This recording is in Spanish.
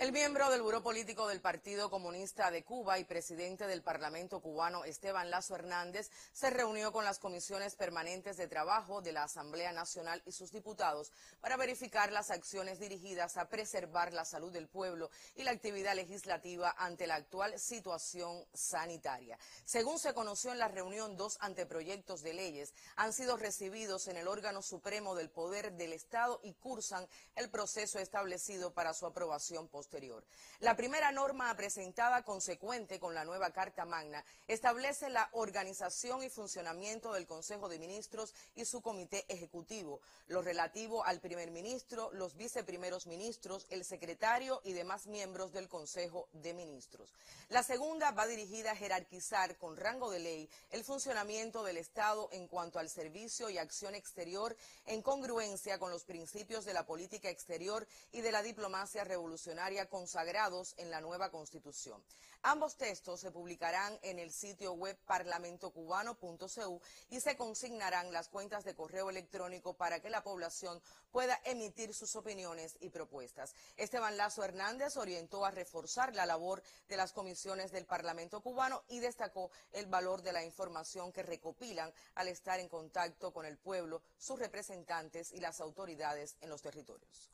El miembro del Buró Político del Partido Comunista de Cuba y presidente del Parlamento cubano, Esteban Lazo Hernández, se reunió con las comisiones permanentes de trabajo de la Asamblea Nacional y sus diputados para verificar las acciones dirigidas a preservar la salud del pueblo y la actividad legislativa ante la actual situación sanitaria. Según se conoció en la reunión, dos anteproyectos de leyes han sido recibidos en el órgano supremo del poder del Estado y cursan el proceso establecido para su aprobación posterior. La primera norma presentada consecuente con la nueva Carta Magna establece la organización y funcionamiento del Consejo de Ministros y su Comité Ejecutivo, lo relativo al primer ministro, los viceprimeros ministros, el secretario y demás miembros del Consejo de Ministros. La segunda va dirigida a jerarquizar con rango de ley el funcionamiento del Estado en cuanto al servicio y acción exterior en congruencia con los principios de la política exterior y de la diplomacia revolucionaria consagrados en la nueva Constitución. Ambos textos se publicarán en el sitio web parlamentocubano.cu y se consignarán las cuentas de correo electrónico para que la población pueda emitir sus opiniones y propuestas. Esteban Lazo Hernández orientó a reforzar la labor de las comisiones del Parlamento cubano y destacó el valor de la información que recopilan al estar en contacto con el pueblo, sus representantes y las autoridades en los territorios.